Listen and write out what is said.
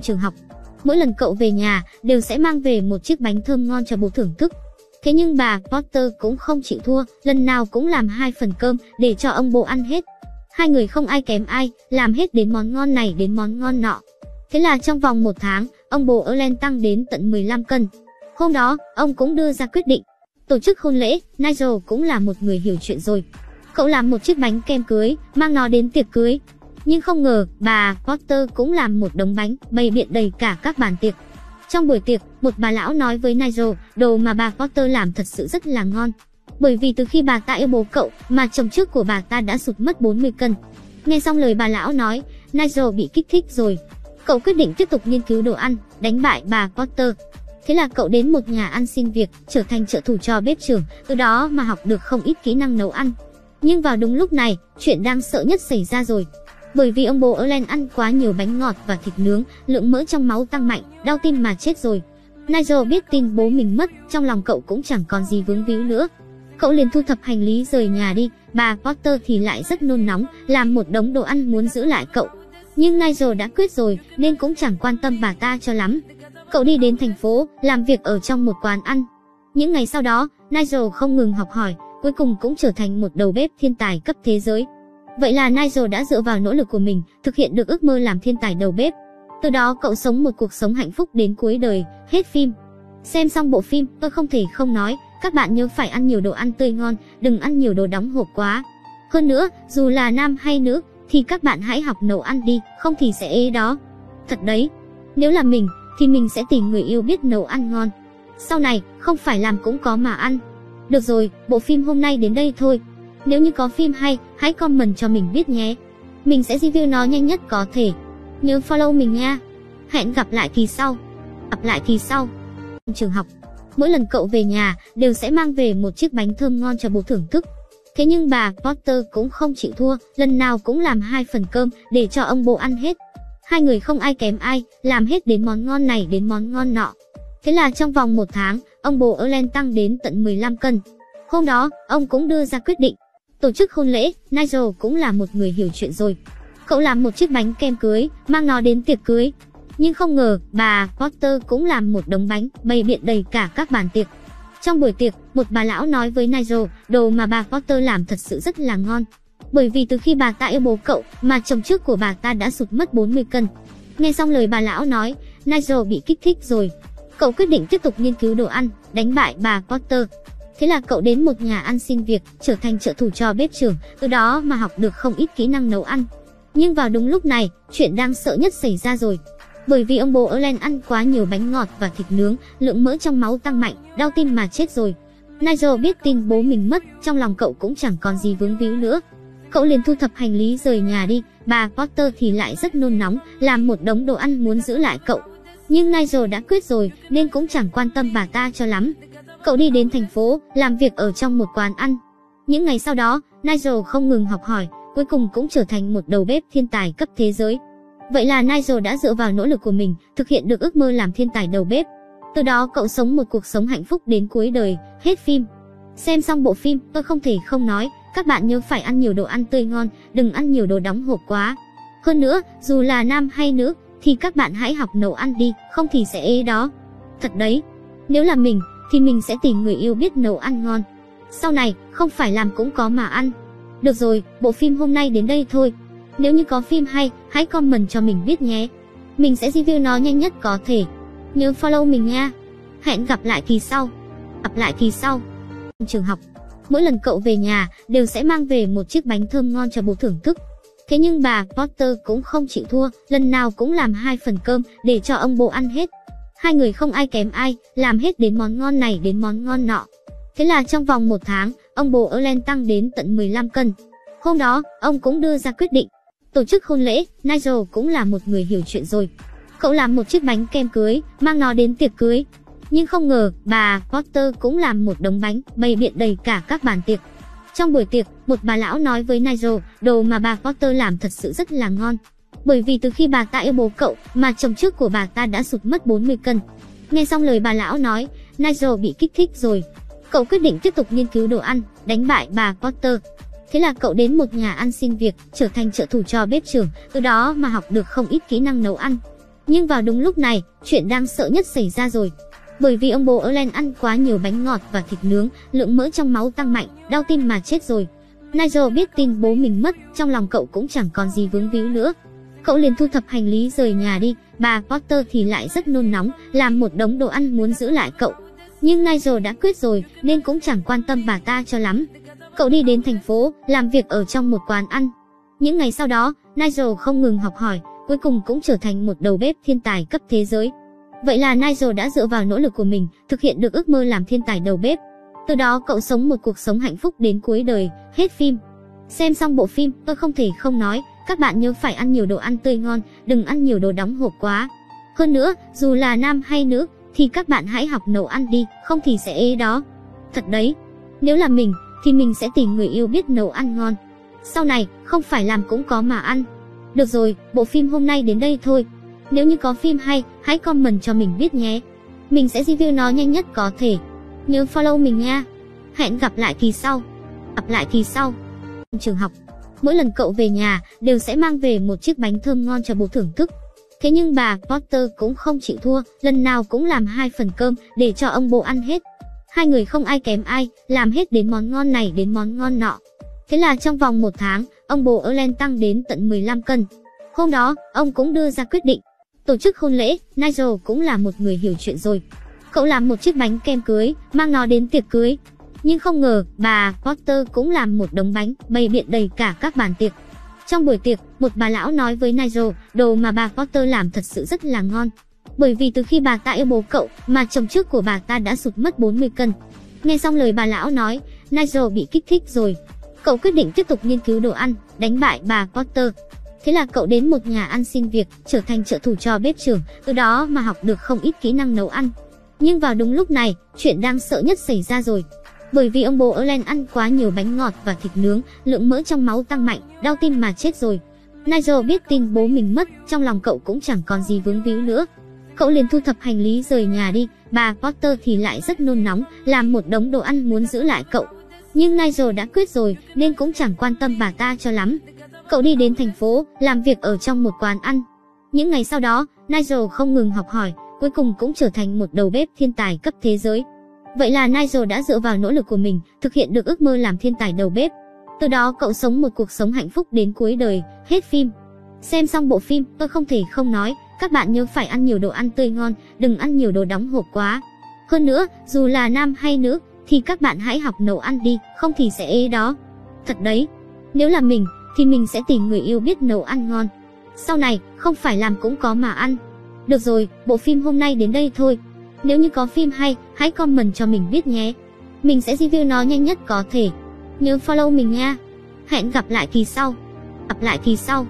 trường học. Mỗi lần cậu về nhà, đều sẽ mang về một chiếc bánh thơm ngon cho bố thưởng thức. Thế nhưng bà Potter cũng không chịu thua, lần nào cũng làm hai phần cơm để cho ông bố ăn hết. Hai người không ai kém ai, làm hết đến món ngon này đến món ngon nọ. Thế là trong vòng một tháng, ông bố Erlen tăng đến tận 15 cân. Hôm đó, ông cũng đưa ra quyết định. Tổ chức hôn lễ, Nigel cũng là một người hiểu chuyện rồi. Cậu làm một chiếc bánh kem cưới, mang nó đến tiệc cưới. Nhưng không ngờ, bà Potter cũng làm một đống bánh, bày biện đầy cả các bàn tiệc. Trong buổi tiệc, một bà lão nói với Nigel, đồ mà bà Potter làm thật sự rất là ngon. Bởi vì từ khi bà ta yêu bố cậu, mà chồng trước của bà ta đã sụt mất 40 cân. Nghe xong lời bà lão nói, Nigel bị kích thích rồi. Cậu quyết định tiếp tục nghiên cứu đồ ăn, đánh bại bà Potter. Thế là cậu đến một nhà ăn xin việc, trở thành trợ thủ cho bếp trưởng, từ đó mà học được không ít kỹ năng nấu ăn. Nhưng vào đúng lúc này, chuyện đang sợ nhất xảy ra rồi. Bởi vì ông bố Erlen ăn quá nhiều bánh ngọt và thịt nướng, lượng mỡ trong máu tăng mạnh, đau tim mà chết rồi. Nigel biết tin bố mình mất, trong lòng cậu cũng chẳng còn gì vướng víu nữa. Cậu liền thu thập hành lý rời nhà đi, bà Potter thì lại rất nôn nóng, làm một đống đồ ăn muốn giữ lại cậu. Nhưng Nigel đã quyết rồi, nên cũng chẳng quan tâm bà ta cho lắm. Cậu đi đến thành phố, làm việc ở trong một quán ăn. Những ngày sau đó, Nigel không ngừng học hỏi, cuối cùng cũng trở thành một đầu bếp thiên tài cấp thế giới. Vậy là Nigel đã dựa vào nỗ lực của mình, thực hiện được ước mơ làm thiên tài đầu bếp. Từ đó cậu sống một cuộc sống hạnh phúc đến cuối đời, hết phim. Xem xong bộ phim, tôi không thể không nói, các bạn nhớ phải ăn nhiều đồ ăn tươi ngon, đừng ăn nhiều đồ đóng hộp quá. Hơn nữa, dù là nam hay nữ, thì các bạn hãy học nấu ăn đi, không thì sẽ ế đó. Thật đấy, nếu là mình, thì mình sẽ tìm người yêu biết nấu ăn ngon. Sau này, không phải làm cũng có mà ăn. Được rồi, bộ phim hôm nay đến đây thôi. Nếu như có phim hay, hãy comment cho mình biết nhé. Mình sẽ review nó nhanh nhất có thể. Nhớ follow mình nha. Hẹn gặp lại kỳ sau. Gặp lại kỳ sau. Trường học. Mỗi lần cậu về nhà, đều sẽ mang về một chiếc bánh thơm ngon cho bố thưởng thức. Thế nhưng bà Potter cũng không chịu thua, lần nào cũng làm hai phần cơm để cho ông bố ăn hết. Hai người không ai kém ai, làm hết đến món ngon này đến món ngon nọ. Thế là trong vòng một tháng, ông bố Erlen tăng đến tận 15 cân. Hôm đó, ông cũng đưa ra quyết định. Tổ chức hôn lễ, Nigel cũng là một người hiểu chuyện rồi. Cậu làm một chiếc bánh kem cưới, mang nó đến tiệc cưới. Nhưng không ngờ, bà Potter cũng làm một đống bánh, bày biện đầy cả các bàn tiệc. Trong buổi tiệc, một bà lão nói với Nigel, đồ mà bà Potter làm thật sự rất là ngon. Bởi vì từ khi bà ta yêu bố cậu, mà chồng trước của bà ta đã sụt mất 40 cân. Nghe xong lời bà lão nói, Nigel bị kích thích rồi. Cậu quyết định tiếp tục nghiên cứu đồ ăn, đánh bại bà Potter. Thế là cậu đến một nhà ăn xin việc, trở thành trợ thủ cho bếp trưởng, từ đó mà học được không ít kỹ năng nấu ăn. Nhưng vào đúng lúc này, chuyện đang sợ nhất xảy ra rồi. Bởi vì ông bố Erlen ăn quá nhiều bánh ngọt và thịt nướng, lượng mỡ trong máu tăng mạnh, đau tim mà chết rồi. Nigel biết tin bố mình mất, trong lòng cậu cũng chẳng còn gì vướng víu nữa. Cậu liền thu thập hành lý rời nhà đi, bà Potter thì lại rất nôn nóng, làm một đống đồ ăn muốn giữ lại cậu. Nhưng Nigel đã quyết rồi, nên cũng chẳng quan tâm bà ta cho lắm. Cậu đi đến thành phố, làm việc ở trong một quán ăn. Những ngày sau đó, Nigel không ngừng học hỏi, cuối cùng cũng trở thành một đầu bếp thiên tài cấp thế giới. Vậy là Nigel đã dựa vào nỗ lực của mình, thực hiện được ước mơ làm thiên tài đầu bếp. Từ đó cậu sống một cuộc sống hạnh phúc đến cuối đời, hết phim. Xem xong bộ phim, tôi không thể không nói, các bạn nhớ phải ăn nhiều đồ ăn tươi ngon, đừng ăn nhiều đồ đóng hộp quá. Hơn nữa, dù là nam hay nữ, thì các bạn hãy học nấu ăn đi, không thì sẽ ế đó. Thật đấy, nếu là mình, thì mình sẽ tìm người yêu biết nấu ăn ngon. Sau này, không phải làm cũng có mà ăn. Được rồi, bộ phim hôm nay đến đây thôi. Nếu như có phim hay, hãy comment cho mình biết nhé. Mình sẽ review nó nhanh nhất có thể. Nhớ follow mình nha. Hẹn gặp lại kỳ sau. Gặp lại kỳ sau. Trường học. Mỗi lần cậu về nhà, đều sẽ mang về một chiếc bánh thơm ngon cho bố thưởng thức. Thế nhưng bà Potter cũng không chịu thua, lần nào cũng làm hai phần cơm để cho ông bố ăn hết. Hai người không ai kém ai, làm hết đến món ngon này đến món ngon nọ. Thế là trong vòng một tháng, ông bố Erlen tăng đến tận 15 cân. Hôm đó, ông cũng đưa ra quyết định. Tổ chức hôn lễ, Nigel cũng là một người hiểu chuyện rồi. Cậu làm một chiếc bánh kem cưới, mang nó đến tiệc cưới. Nhưng không ngờ, bà Potter cũng làm một đống bánh, bày biện đầy cả các bàn tiệc. Trong buổi tiệc, một bà lão nói với Nigel, đồ mà bà Potter làm thật sự rất là ngon. Bởi vì từ khi bà ta yêu bố cậu, mà chồng trước của bà ta đã sụt mất 40 cân. Nghe xong lời bà lão nói, Nigel bị kích thích rồi. Cậu quyết định tiếp tục nghiên cứu đồ ăn, đánh bại bà Potter. Thế là cậu đến một nhà ăn xin việc, trở thành trợ thủ cho bếp trưởng, từ đó mà học được không ít kỹ năng nấu ăn. Nhưng vào đúng lúc này, chuyện đang sợ nhất xảy ra rồi. Bởi vì ông bố Erlen ăn quá nhiều bánh ngọt và thịt nướng, lượng mỡ trong máu tăng mạnh, đau tim mà chết rồi. Nigel biết tin bố mình mất, trong lòng cậu cũng chẳng còn gì vướng víu nữa. Cậu liền thu thập hành lý rời nhà đi, bà Potter thì lại rất nôn nóng, làm một đống đồ ăn muốn giữ lại cậu. Nhưng Nigel đã quyết rồi, nên cũng chẳng quan tâm bà ta cho lắm. Cậu đi đến thành phố, làm việc ở trong một quán ăn. Những ngày sau đó, Nigel không ngừng học hỏi, cuối cùng cũng trở thành một đầu bếp thiên tài cấp thế giới. Vậy là Nigel đã dựa vào nỗ lực của mình, thực hiện được ước mơ làm thiên tài đầu bếp. Từ đó cậu sống một cuộc sống hạnh phúc đến cuối đời, hết phim. Xem xong bộ phim, tôi không thể không nói, các bạn nhớ phải ăn nhiều đồ ăn tươi ngon, đừng ăn nhiều đồ đóng hộp quá. Hơn nữa, dù là nam hay nữ, thì các bạn hãy học nấu ăn đi, không thì sẽ ế đó. Thật đấy, nếu là mình, thì mình sẽ tìm người yêu biết nấu ăn ngon. Sau này, không phải làm cũng có mà ăn. Được rồi, bộ phim hôm nay đến đây thôi. Nếu như có phim hay, hãy comment cho mình biết nhé. Mình sẽ review nó nhanh nhất có thể. Nhớ follow mình nha. Hẹn gặp lại kỳ sau. Gặp lại kỳ sau. Trường học. Mỗi lần cậu về nhà, đều sẽ mang về một chiếc bánh thơm ngon cho bố thưởng thức. Thế nhưng bà Potter cũng không chịu thua, lần nào cũng làm hai phần cơm để cho ông bố ăn hết. Hai người không ai kém ai, làm hết đến món ngon này đến món ngon nọ. Thế là trong vòng một tháng, ông bố Erlen tăng đến tận 15 cân. Hôm đó, ông cũng đưa ra quyết định. Tổ chức hôn lễ, Nigel cũng là một người hiểu chuyện rồi. Cậu làm một chiếc bánh kem cưới, mang nó đến tiệc cưới. Nhưng không ngờ, bà Potter cũng làm một đống bánh, bày biện đầy cả các bàn tiệc. Trong buổi tiệc, một bà lão nói với Nigel, đồ mà bà Potter làm thật sự rất là ngon. Bởi vì từ khi bà ta yêu bố cậu, mà chồng trước của bà ta đã sụt mất 40 cân. Nghe xong lời bà lão nói, Nigel bị kích thích rồi. Cậu quyết định tiếp tục nghiên cứu đồ ăn, đánh bại bà Potter. Thế là cậu đến một nhà ăn xin việc, trở thành trợ thủ cho bếp trưởng, từ đó mà học được không ít kỹ năng nấu ăn. Nhưng vào đúng lúc này, chuyện đang sợ nhất xảy ra rồi. Bởi vì ông bố Erlen ăn quá nhiều bánh ngọt và thịt nướng, lượng mỡ trong máu tăng mạnh, đau tim mà chết rồi. Nigel biết tin bố mình mất, trong lòng cậu cũng chẳng còn gì vướng víu nữa. Cậu liền thu thập hành lý rời nhà đi, bà Potter thì lại rất nôn nóng, làm một đống đồ ăn muốn giữ lại cậu. Nhưng Nigel đã quyết rồi, nên cũng chẳng quan tâm bà ta cho lắm. Cậu đi đến thành phố, làm việc ở trong một quán ăn. Những ngày sau đó, Nigel không ngừng học hỏi, cuối cùng cũng trở thành một đầu bếp thiên tài cấp thế giới. Vậy là Nigel đã dựa vào nỗ lực của mình, thực hiện được ước mơ làm thiên tài đầu bếp. Từ đó cậu sống một cuộc sống hạnh phúc đến cuối đời, hết phim. Xem xong bộ phim, tôi không thể không nói, các bạn nhớ phải ăn nhiều đồ ăn tươi ngon, đừng ăn nhiều đồ đóng hộp quá. Hơn nữa, dù là nam hay nữ, thì các bạn hãy học nấu ăn đi, không thì sẽ ế đó. Thật đấy, nếu là mình, thì mình sẽ tìm người yêu biết nấu ăn ngon. Sau này, không phải làm cũng có mà ăn. Được rồi, bộ phim hôm nay đến đây thôi. Nếu như có phim hay, hãy comment cho mình biết nhé. Mình sẽ review nó nhanh nhất có thể. Nhớ follow mình nha. Hẹn gặp lại kỳ sau. Gặp lại kỳ sau.